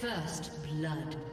First blood.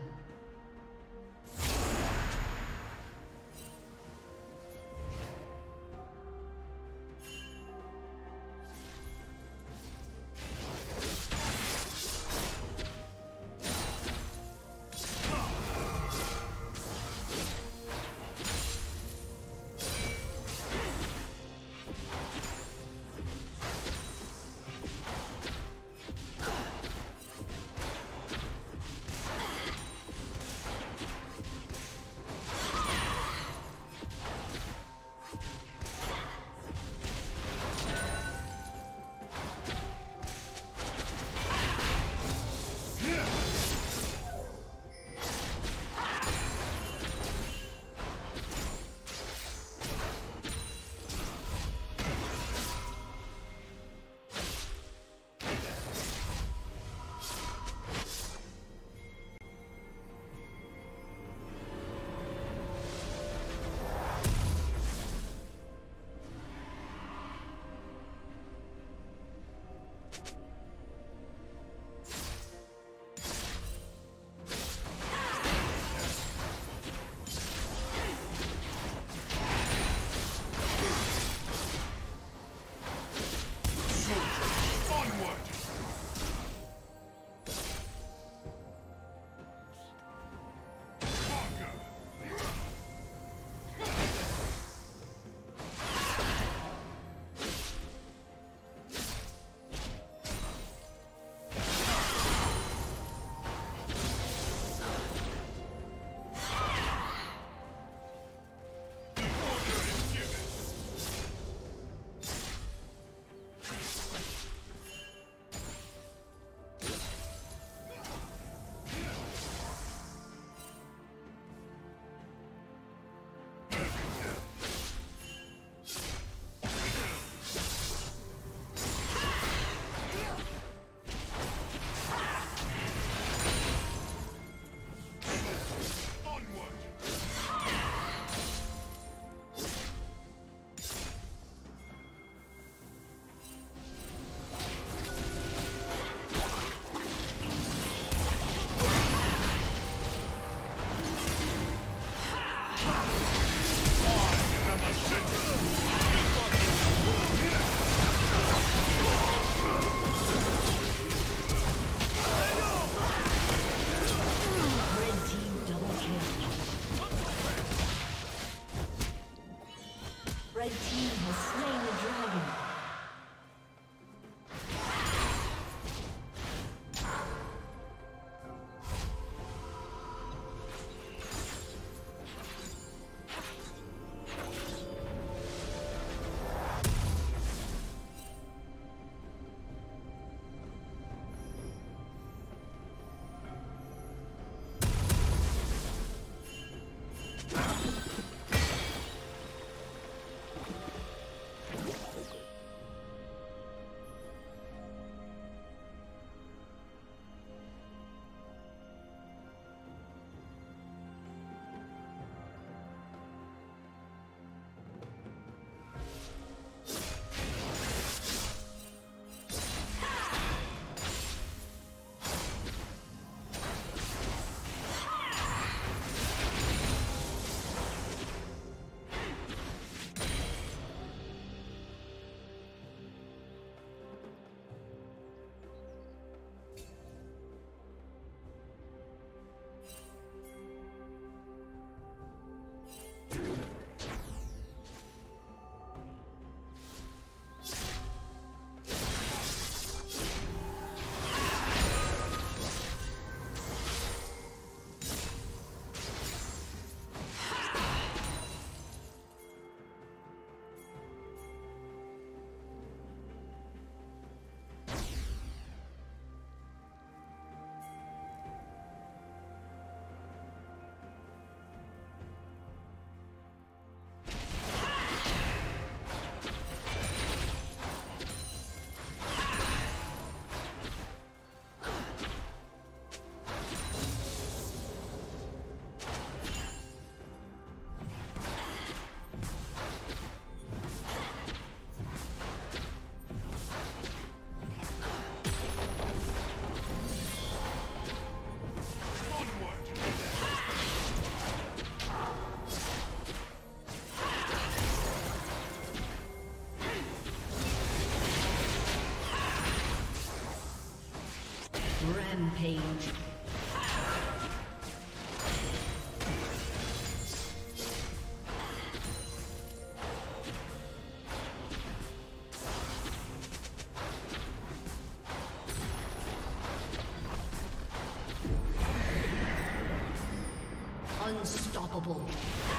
Unstoppable.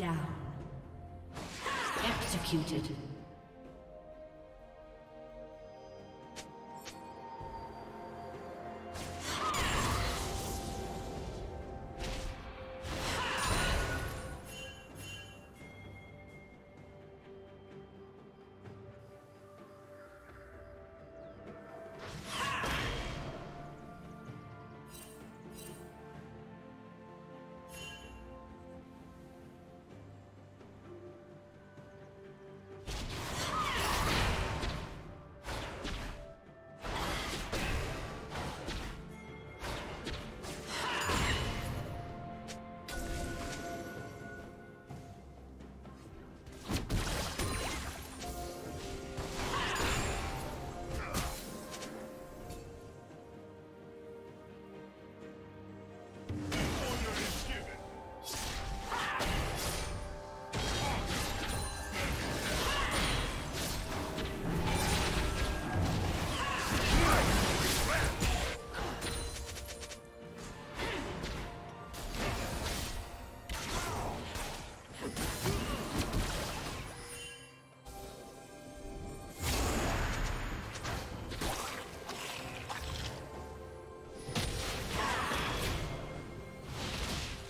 down. Executed.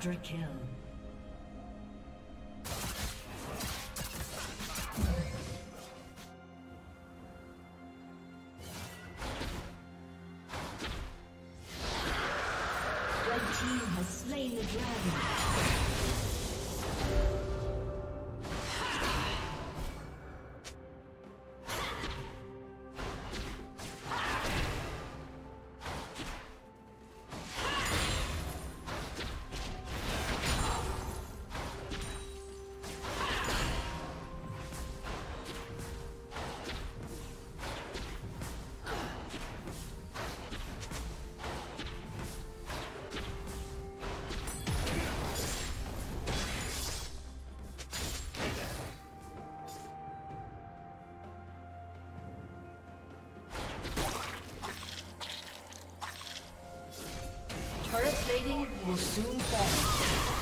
Quadra kill. É Algo.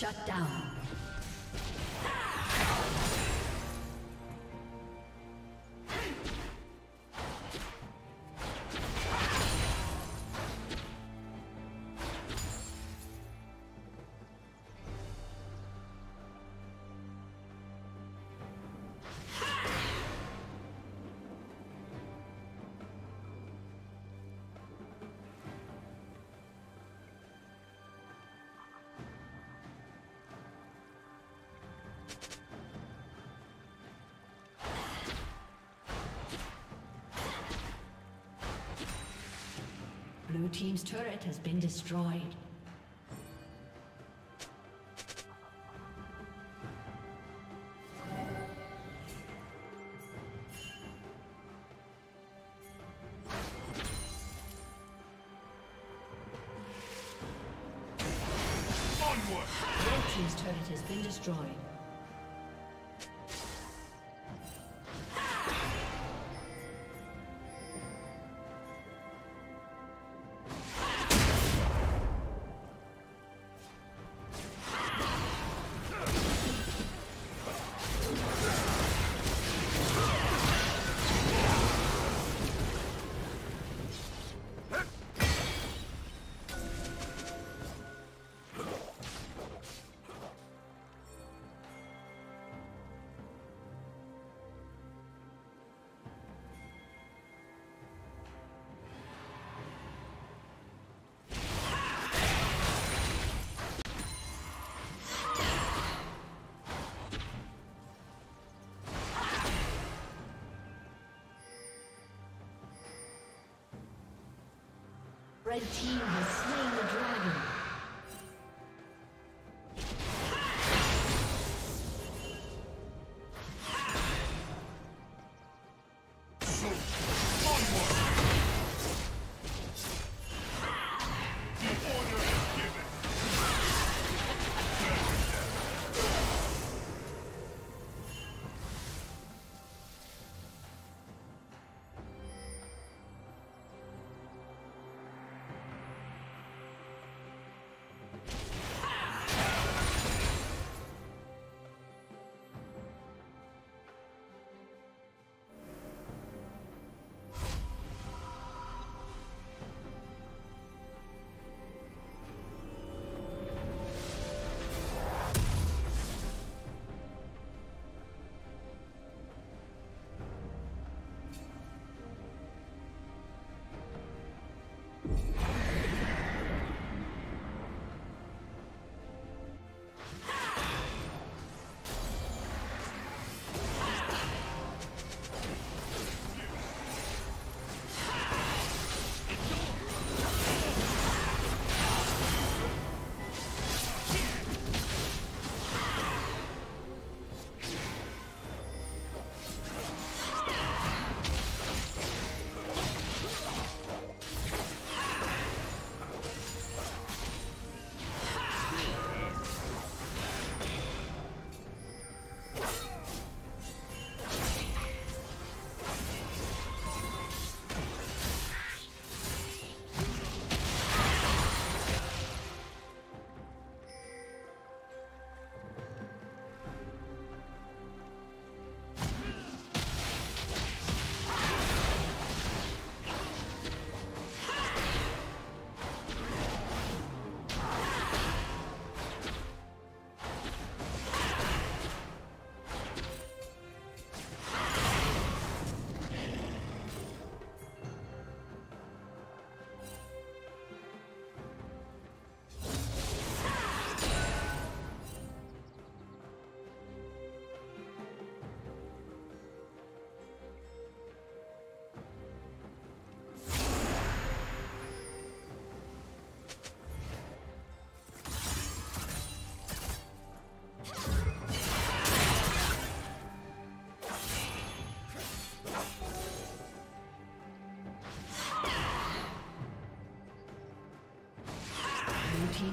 Shut down. Blue Team's turret has been destroyed. Red Team's turret has been destroyed. Red team has slain